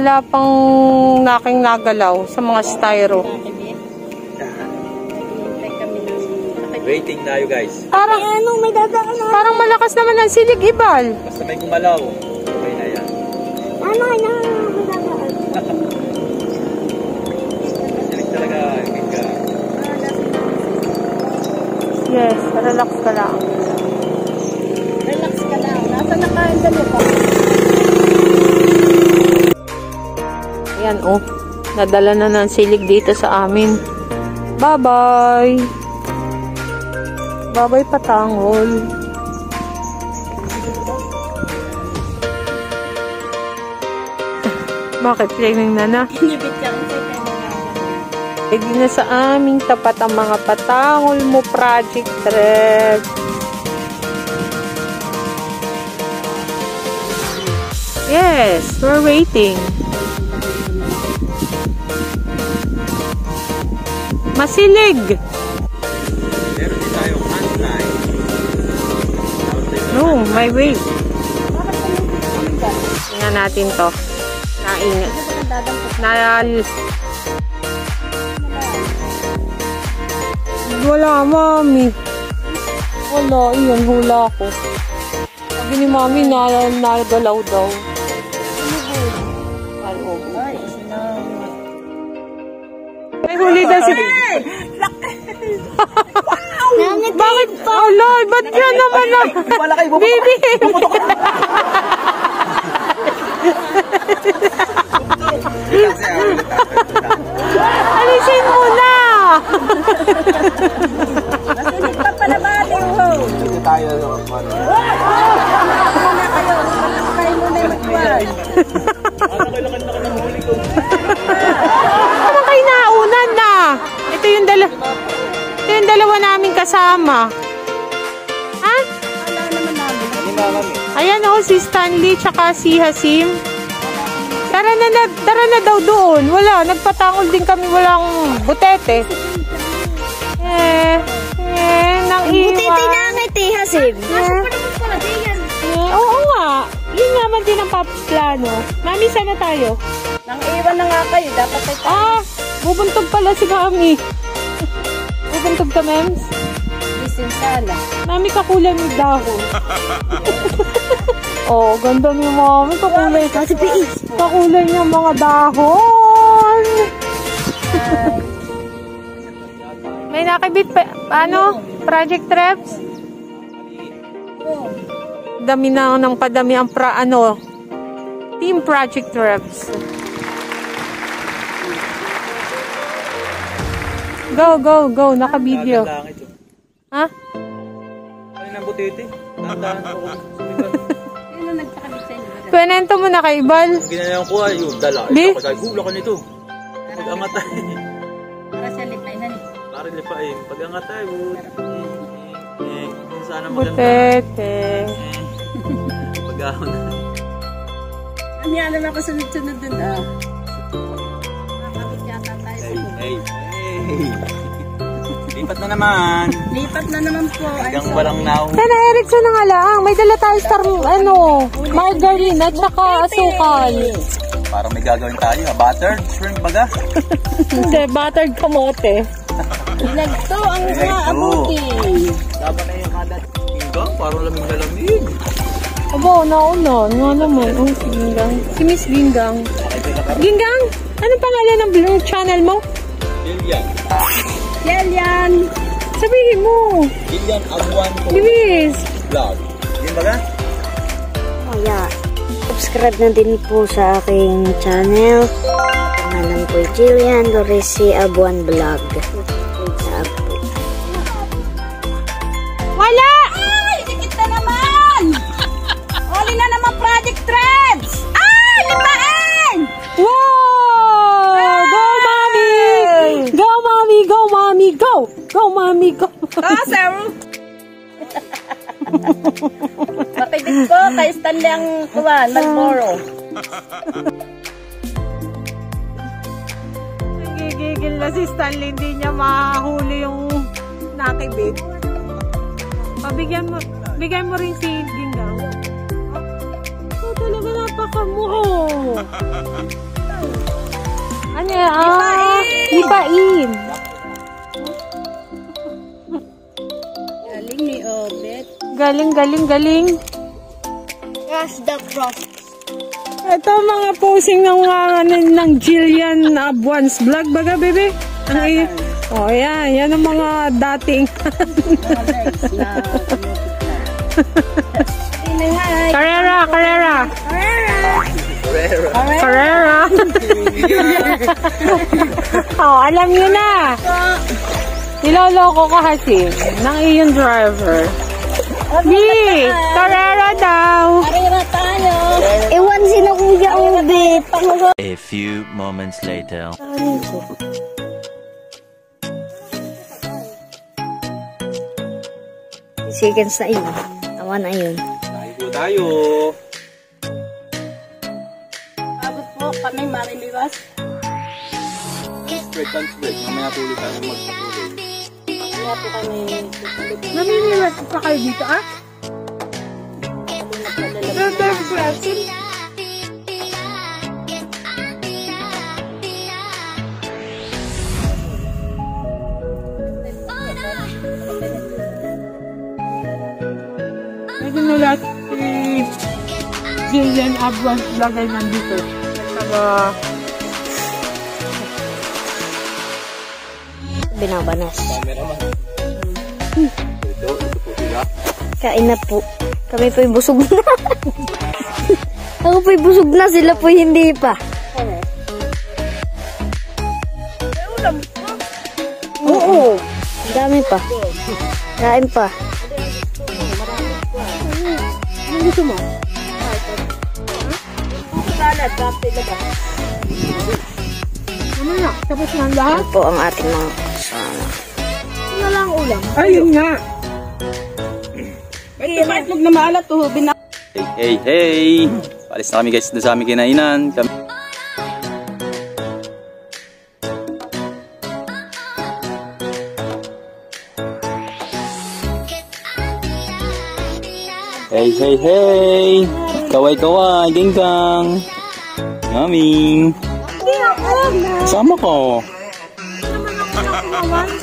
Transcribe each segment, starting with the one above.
Wala pang naking nagalaw sa mga styro. Waiting tayo guys. Parang Anong may dadaan na? Parang malakas naman ang silig ibal. Basta may gumalaw. Okay na yan. Ano na? May dadaan. Silig talaga. Ginga. Yes, relax ka lang. Relax ka lang. Nasa nakahandalo ka? Ayan oh, nadala na ng silig dito sa amin. Bye-bye! Bye-bye patangol. Bakit? Flaming na? Inibit ka kasi kaya Pwede na sa aming tapat ang mga patangol mo project trip. Yes, we're waiting. Masilig! Meron din tayong handline. No, my way. Tingnan natin to. Naingat. Nal... Wala, mami. Wala, iyon, hula ko. Sabi ni mami, na, nagalaw daw. Daw si... Bakit? Ala, ba't yan naman na? Wala kayo Baby! Alisin mo na! Nasulit pa pala baliw ho. Hindi tayo. Muna kayo. Kayo muna yung magbuwan. Kasama. Ha? Wala naman namin. Ayan oh, si Stanley tsaka si Hasim. Tara na, na, tara na daw doon. Wala, nagpatangol din kami walang butete. Eh, eh, nang iwan. iti, Hasib. Eh, oo nga. Yun naman din ang paplano. Mami, sana tayo? Nang iwan na nga kayo. Dapat ay tayo. Ah, bubuntog pala si Mami. bubuntog ka, Mems? Isin sana. Mami, kakulay mo dahon. oh, ganda ni Mami. Kakulay. Kakulay niya mga dahon. May nakabit pa, ano? Project Reps? Dami na ng padami ang pra, ano? Team Project Reps. Go, go, go. Naka-video. Ha? Ano ng butiti? Tandaan ako. Sumigat. Sino nagpakabit sa inyo? Kwento mo na kay Bal. Ginanayang ko ay yung dala. Di? Kasi hula ko nito. Pag-angat. Para sa lipay na ni. Parang lipain. Pag-angat tayo. Eh, eh, sana maganda. Butete. Eh, pag-ahon. Ano yan naman ako sunod-sunod dun ah. Nakakabit yata tayo. Hey, hey, hey. Lipat na naman. Lipat na naman po. Hanggang walang now. Sana Erickson na nga lang. May dala tayo star, ano, margarine at saka asukal. Parang may gagawin tayo. ha? Buttered shrimp baga. Hindi, buttered kamote. Nagto ang mga abuti. Laban na yung kada tinggang. Parang lamig na lamig. Aba, nauna. Nga naman. Oh, si Gingang. Si Miss Gingang. Gingang, anong pangalan ng blue channel mo? Lilian. Yan. Sabihin mo. Lilian Abuan po. Bilis. Vlog. Yun baga? Oh, yeah. Subscribe na din po sa aking channel. Pangalan ay Jillian Loresi Abuan Vlog. Go! Go, mommy! Go! Ah, sir! Makinig po kay Stanley ang kuwan, Malboro. Nagigigil na si Stanley, hindi niya mahuli yung nakibit. Pabigyan mo, bigyan mo rin si Gingaw. Oh, talaga napakamuho. Ano yan? Ah, lipain. Galing Galing, galing, galing. Crush the cross. Ito mga posing ng ano, ng Jillian Abuans vlog baga bebe. Ang i- Oh, yan. Yan ang mga dating. Carrera, Carrera. Carrera. oh, alam nyo na. Niloloko ka kasi ng iyong driver. B, Carrera daw. Parira tayo. Ewan si na Kuya Obet. A few moments later. Seconds na yun. Tawa na yun. Po tayo. Abot po kami mariliwas. Spread, break. Mamaya ulit tayo magpatuloy. Kaya po kami tutulog. Namimiwas pa kayo dito, ah? Medyo nulat si Jillian Abuan lagay nandito. Taga Binabanas. Ito, ito po sila. Kain na po. Kami po'y busog na. Ako po'y busog na. Sila po'y hindi pa. Oo. Ang dami pa. Kain pa. Ano gusto mo? Salad, kapit na ba? Ano na? Tapos na ang lahat? Yan po ang ating mga. Ano lang ulam? Ayun nga. Ito ba itlog na maalat, tuhubin na. Hey, hey, hey! Palis na kami guys doon sa aming kinainan. Kami... Hey, hey, hey! Kaway, kaway, genggang! Mami! Sama ko!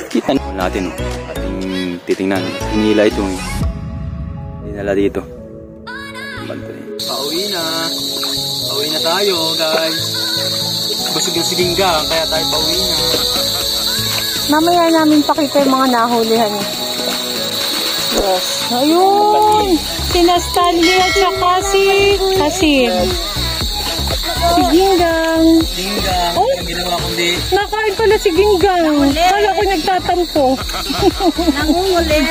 Kita natin, oh. ating titingnan. Hinila ito. eh. Hinala dito. Pauwi na. Pauwi na tayo, guys. Busog yung sigingga, kaya tayo pauwi na. Mamaya namin pakita yung mga nahulihan. Yes. Ayun! Sina Stanley at saka si Hasim. Si Ginggang. Ginggang, Oh? Nakain pala si Ginggang. Kala ko nagtatampo. Nangungulit.